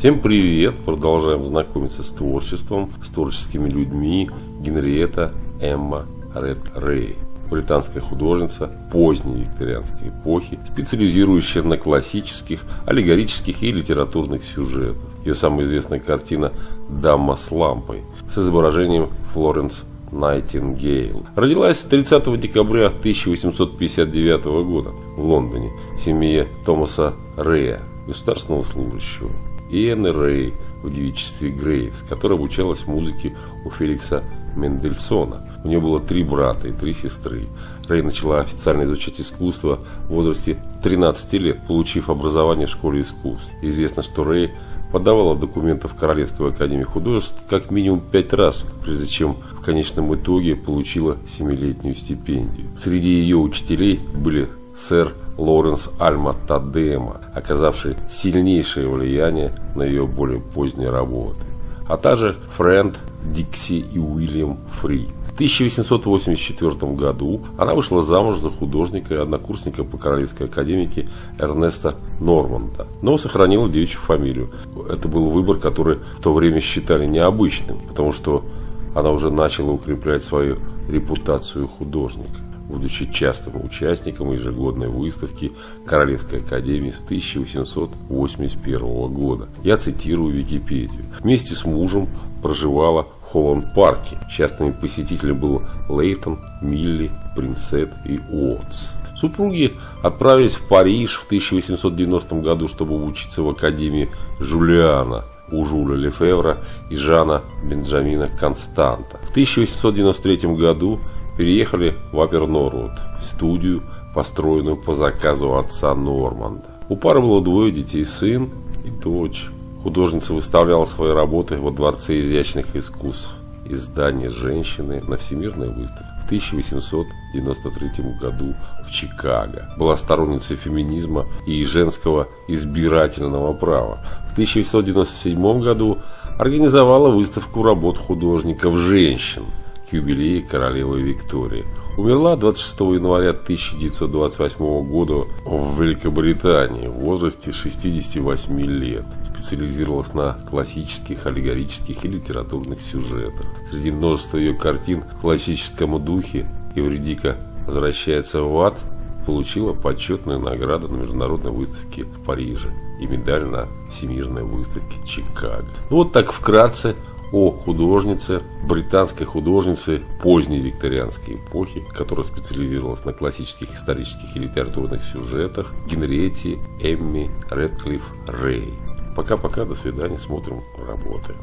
Всем привет! Продолжаем знакомиться с творчеством, с творческими людьми Генриетта Эмма Ред Рэй. Британская художница поздней викторианской эпохи, специализирующая на классических, аллегорических и литературных сюжетах. Ее самая известная картина «Дама с лампой» с изображением Флоренс Найтингейл. Родилась 30 декабря 1859 года в Лондоне в семье Томаса Рэя, государственного служащего и Рэй в девичестве Грейвс, которая обучалась музыке у Феликса Мендельсона. У нее было три брата и три сестры. Рэй начала официально изучать искусство в возрасте 13 лет, получив образование в школе искусств. Известно, что Рэй подавала документы в Королевскую академию художеств как минимум пять раз, прежде чем в конечном итоге получила семилетнюю стипендию. Среди ее учителей были сэр Лоуренс Альма Тадема, оказавший сильнейшее влияние на ее более поздние работы, а также Фрэнд Дикси и Уильям Фри. В 1884 году она вышла замуж за художника и однокурсника по Королевской академике Эрнеста Норманда, но сохранила девичью фамилию. Это был выбор, который в то время считали необычным, потому что она уже начала укреплять свою репутацию художника будучи частым участником ежегодной выставки Королевской академии с 1881 года. Я цитирую Википедию. Вместе с мужем проживала в Холланд-парке. Частыми посетителями был Лейтон, Милли, Принцет и Уотс. Супруги отправились в Париж в 1890 году, чтобы учиться в Академии Жулиана у Жуля Лефевра и Жана Бенджамина Константа. В 1893 году переехали в Апер Норвуд, студию, построенную по заказу отца Норманда. У пары было двое детей, сын и дочь. Художница выставляла свои работы во Дворце изящных искусств издание «Женщины» на Всемирной выставке в 1893 году в Чикаго. Была сторонницей феминизма и женского избирательного права. В 1897 году организовала выставку работ художников женщин – к королевы Виктории. Умерла 26 января 1928 года в Великобритании в возрасте 68 лет. Специализировалась на классических, аллегорических и литературных сюжетах. Среди множества ее картин в классическом духе Евредика возвращается в ад получила почетную награду на международной выставке в Париже и медаль на Всемирной выставке Чикаго. Ну, вот так вкратце о художнице, британской художнице поздней викторианской эпохи, которая специализировалась на классических исторических и литературных сюжетах, Генриетти Эмми Редклифф Рэй. Пока-пока, до свидания, смотрим работы.